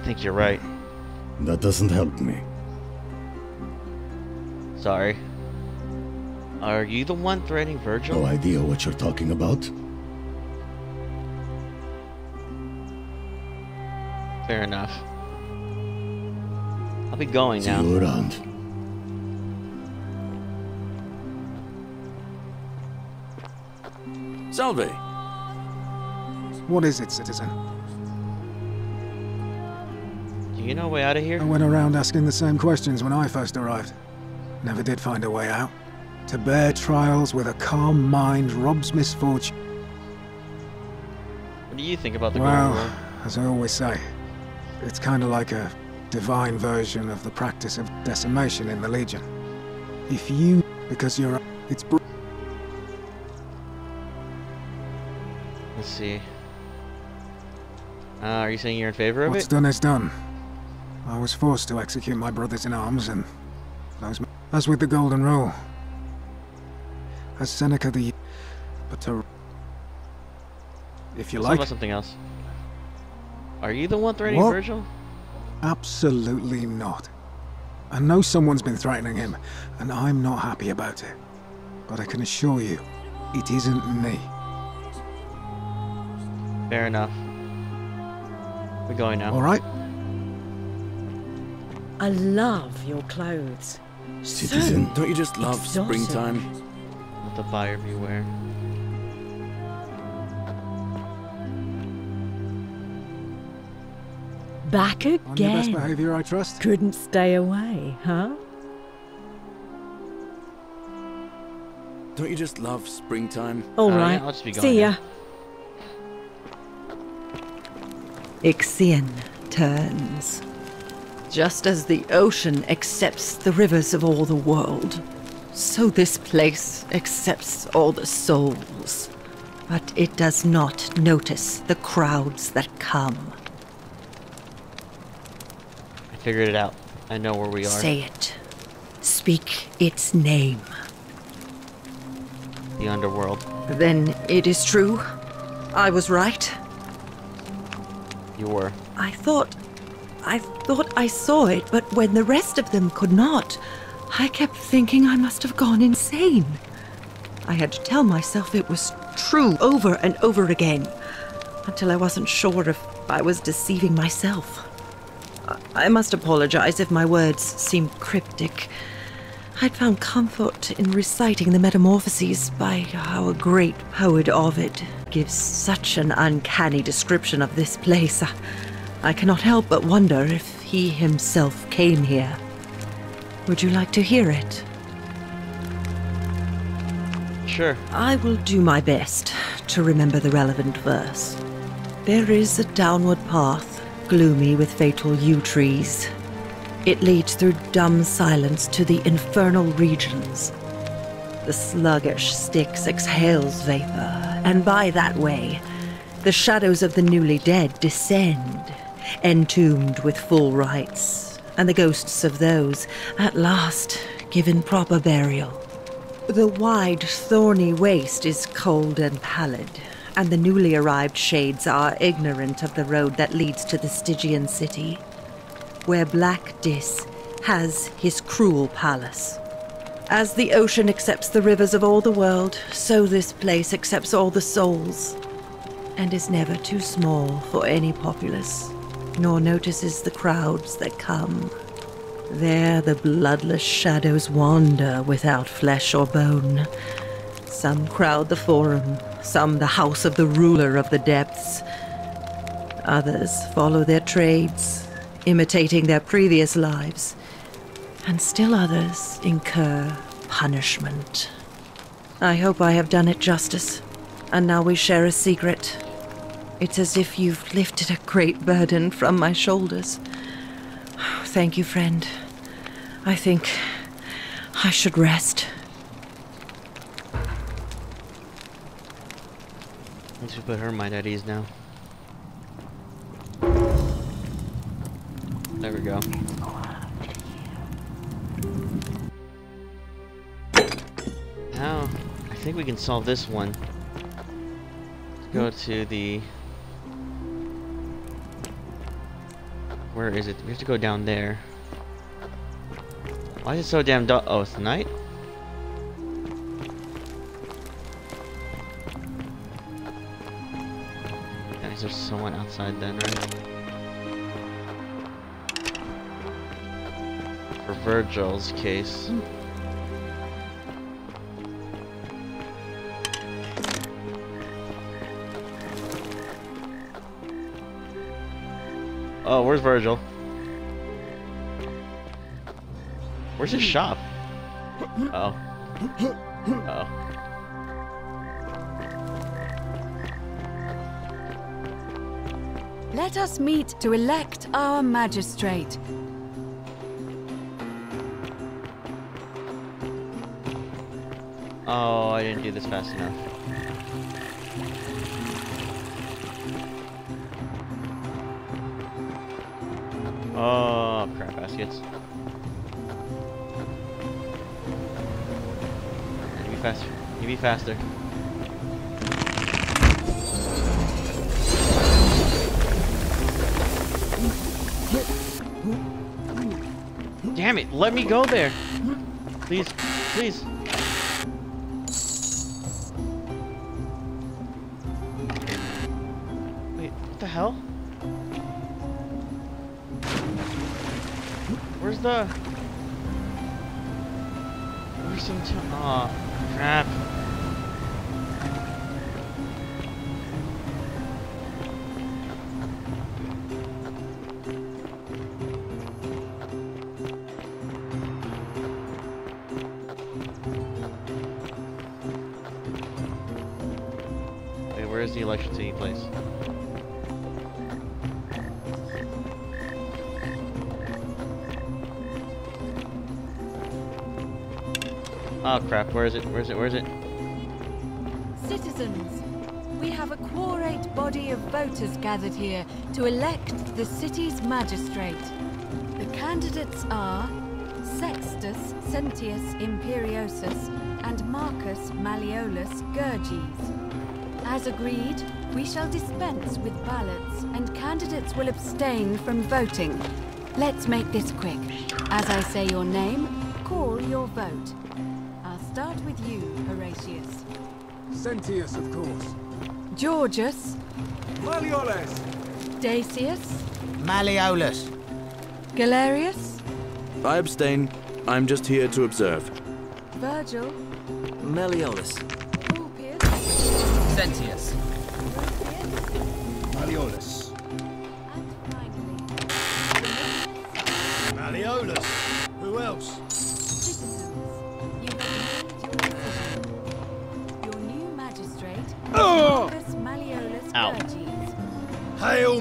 Think you're right. That doesn't help me. Sorry. Are you the one threatening Virgil? No idea what you're talking about. Fair enough. I'll be going See now. you around. Salve! What is it, citizen? Do you know a way out of here? I went around asking the same questions when I first arrived. Never did find a way out. To bear trials with a calm mind robs misfortune. What do you think about the Well, as I always say, it's kind of like a divine version of the practice of decimation in the Legion. If you, because you're, it's br- Let's see. Uh, are you saying you're in favor of what's it? done is done. I was forced to execute my brothers in arms, and those, as with the Golden Rule, as Seneca the, but to, if you Let's talk like, about something else. Are you the one threatening What? Virgil? Absolutely not. I know someone's been threatening him, and I'm not happy about it. But I can assure you, it isn't me. Fair enough. We're going now. All right? I love your clothes. Citizen. Don't you just love Exhausted. springtime? Let the buyer beware. Back again. On your best behavior, I trust? Couldn't stay away, huh? Don't you just love springtime? All Uh, yeah, right. I'll just be See ya. in. Ixion turns. Just as the ocean accepts the rivers of all the world, so this place accepts all the souls. But it does not notice the crowds that come. I figured it out. I know where we are. Say it. Speak its name. The underworld. Then it is true. I was right. You were. I thought. I thought I saw it, but when the rest of them could not, I kept thinking I must have gone insane. I had to tell myself it was true over and over again, until I wasn't sure if I was deceiving myself. I- must apologize if my words seem cryptic. I'd found comfort in reciting the Metamorphoses by our great poet Ovid gives such an uncanny description of this place. I, cannot help but wonder if he himself came here. Would you like to hear it? Sure. I will do my best to remember the relevant verse. There is a downward path, gloomy with fatal yew trees. It leads through dumb silence to the infernal regions. The sluggish Styx exhales vapor, and by that way, the shadows of the newly dead descend, entombed with full rites, and the ghosts of those, at last, given proper burial. The wide, thorny waste is cold and pallid, and the newly arrived shades are ignorant of the road that leads to the Stygian city, where Black Dis has his cruel palace. As the ocean accepts the rivers of all the world, so this place accepts all the souls, and is never too small for any populace, nor notices the crowds that come. There the bloodless shadows wander without flesh or bone. Some crowd the forum, some the house of the ruler of the depths. Others follow their trades, imitating their previous lives. And still others incur punishment. I hope I have done it justice, and now we share a secret. It's as if you've lifted a great burden from my shoulders. Thank you, friend. I think I should rest. Let's put her mind at ease now. There we go. Now, I think we can solve this one. Let's go to the... Where is it? We have to go down there. Why is it so damn dark? Oh, it's night? Is there someone outside then, right? For Virgil's case. Oh, where's Virgil? Where's his shop? Oh. Oh. Let us meet to elect our magistrate. Oh, I didn't do this fast enough. Need to be faster. To be faster. Damn it, let me go there. Please, please. The... some time. Oh, crap. Where is the election taking place? Oh crap, where is it? Where is it? Where is it? Citizens, we have a quorate body of voters gathered here to elect the city's magistrate. The candidates are Sextus Sentius Imperiosus and Marcus Malleolus Gurges. As agreed, we shall dispense with ballots and candidates will abstain from voting. Let's make this quick. As I say your name, call your vote. I'll start with you, Horatius. Sentius, of course. Georgius, Malleolus! Dacius, Malleolus. Galerius, I abstain. I'm just here to observe. Virgil, Malleolus. Ulpius, Sentius.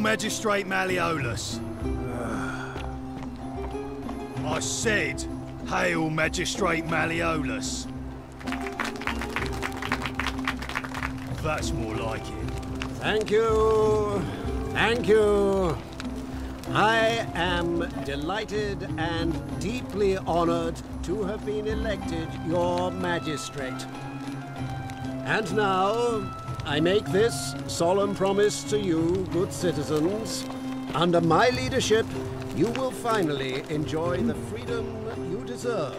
Magistrate Malleolus. I said, Hail, Magistrate Malleolus. That's more like it. Thank you. Thank you. I am delighted and deeply honored to have been elected your magistrate. And now, I make this solemn promise to you, good citizens. Under my leadership, you will finally enjoy the freedom you deserve.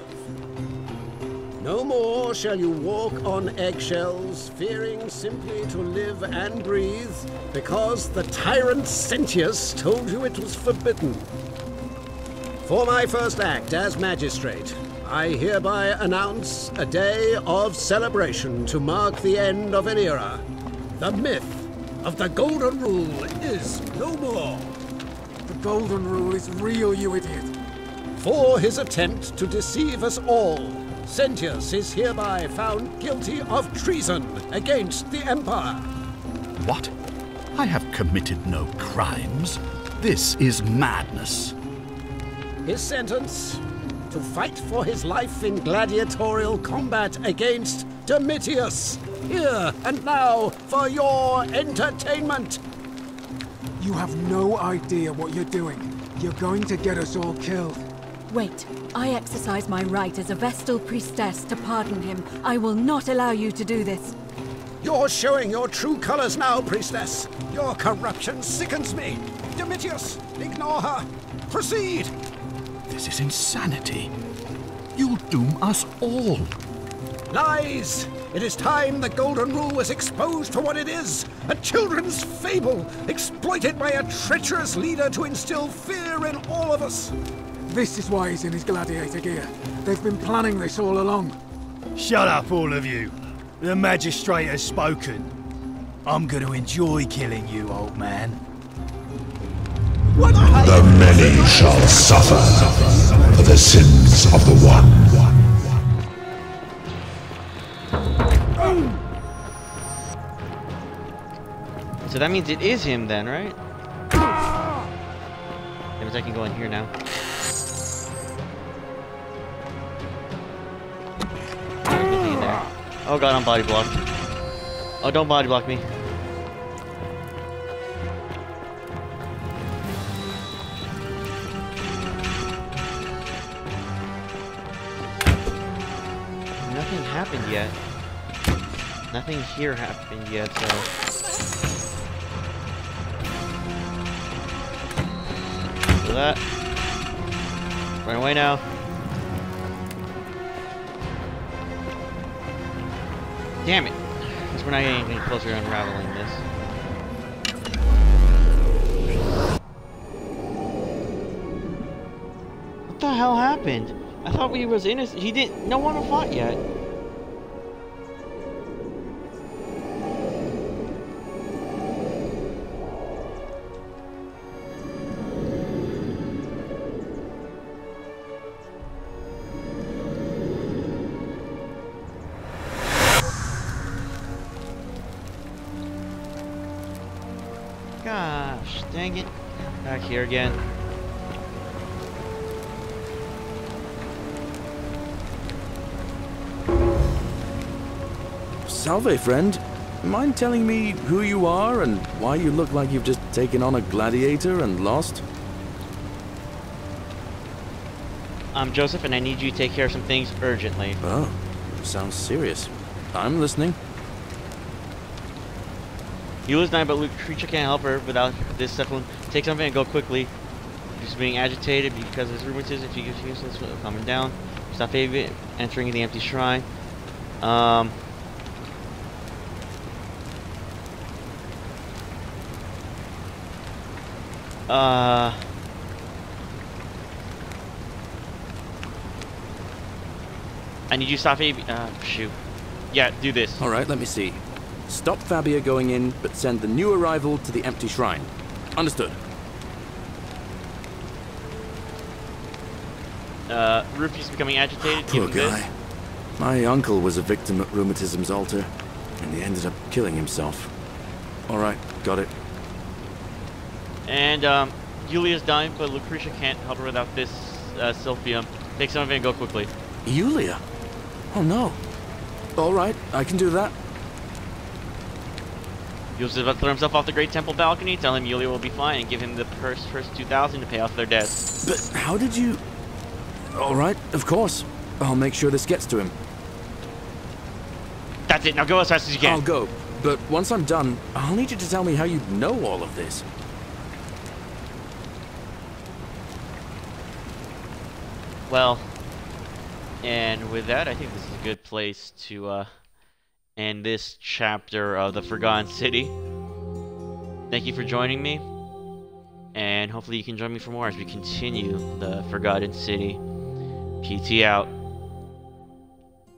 No more shall you walk on eggshells, fearing simply to live and breathe, because the tyrant Sentius told you it was forbidden. For my first act as magistrate, I hereby announce a day of celebration to mark the end of an era. The myth of the Golden Rule is no more. The Golden Rule is real, you idiot. For his attempt to deceive us all, Sentius is hereby found guilty of treason against the Empire. What? I have committed no crimes. This is madness. His sentence to fight for his life in gladiatorial combat against Domitius. Here and now for your entertainment. You have no idea what you're doing. You're going to get us all killed. Wait, I exercise my right as a Vestal priestess to pardon him. I will not allow you to do this. You're showing your true colors now, priestess. Your corruption sickens me. Domitius, ignore her. Proceed. This is insanity. You'll doom us all. Lies! It is time the Golden Rule was exposed for what it is a children's fable, exploited by a treacherous leader to instill fear in all of us. This is why he's in his gladiator gear. They've been planning this all along. Shut up, all of you. The magistrate has spoken. I'm going to enjoy killing you, old man. The many shall suffer for the sins of the one. So that means it is him then, right? That means I can go in here now. Oh god, I'm body blocked. Oh, don't body block me. Happened yet. Nothing here happened yet, so... That. Run away now. Damn it. Guess we're not getting any closer to unraveling this. What the hell happened? I thought we was innocent. He didn't. No one fought yet. Gosh, dang it. Back here again. Salve, friend. Mind telling me who you are and why you look like you've just taken on a gladiator and lost? I'm Joseph, and I need you to take care of some things urgently. Oh, sounds serious. I'm listening. Eula's dying, but Lucretia can't help her without this silphium. Take something and go quickly. She's being agitated because of his rheumatism. If you give useless, calming down. Stop Fabia entering the empty shrine. Um. Uh. I need you to stop Fabia. Uh, shoot. Yeah, do this. All right, let me see. Stop Fabia going in, but send the new arrival to the empty shrine. Understood. Uh, Rufius becoming agitated. Poor guy. this. My uncle was a victim at rheumatism's altar, and he ended up killing himself. All right, got it. And um, Julia's dying, but Lucretia can't help her without this uh, silphium. Take some of it and go quickly. Yulia? Oh no. All right, I can do that. Is about to throw himself off the Great Temple balcony. Tell him Yulia will be fine and give him the first first 2,000 to pay off their debts. But how did you... All right, of course. I'll make sure this gets to him. That's it. Now go as fast as you can. I'll go. But once I'm done, I'll need you to tell me how you know all of this. Well, and with that, I think this is a good place to uh, end this chapter of the Forgotten City. Thank you for joining me, and hopefully you can join me for more as we continue the Forgotten City. PT out.